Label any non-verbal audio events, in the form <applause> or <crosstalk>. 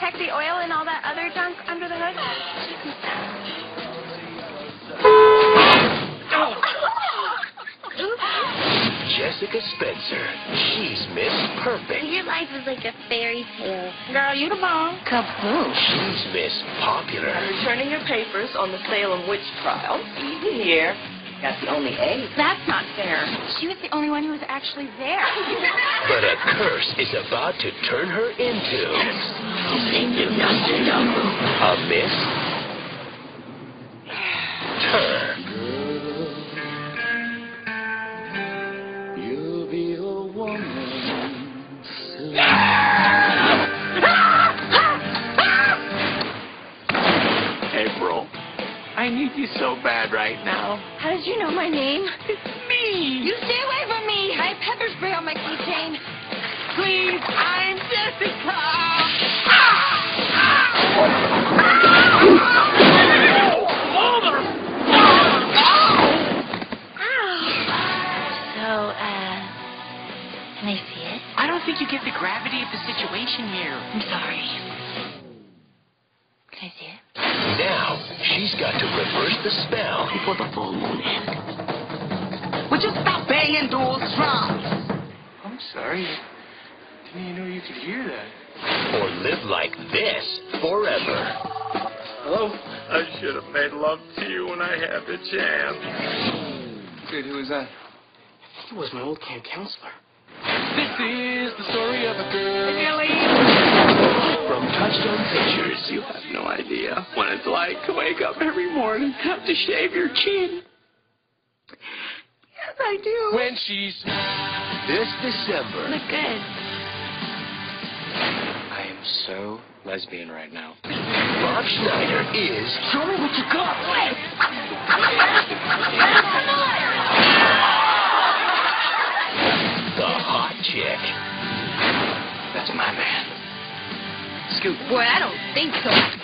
protect the oil and all that other junk under the hood? Jessica Spencer. She's Miss Perfect. Your life is like a fairy tale. Girl, you the bomb. Kaboom. She's Miss Popular. I'm returning your papers on the Salem witch trial. Easy here. got the only A. That's not fair. She was the only one who was actually there. <laughs> But a curse is about to turn her into a Miss Turn. You'll be a woman. April, I need you so bad right now. How did you know my name? It's me! You stay away from me. I can I see it? I don't think you get the gravity of the situation here. I'm sorry. Can I see it? Now she's got to reverse the spell Before the full moon ends. Would you stop banging those drums? I'm sorry. Didn't you know you could hear that. or live like this forever. Hello? I should have made love to you when I had the chance. Dude, who was that? It was my old camp counselor. This is the story of a girl. From Touchstone Pictures, You have no idea what it's like to wake up every morning, have to shave your chin. Yes, I do. When she's. this December, Look good. I am so lesbian right now. Rob Schneider is Show me what you got. the That's my man. Scoop. Boy, I don't think so.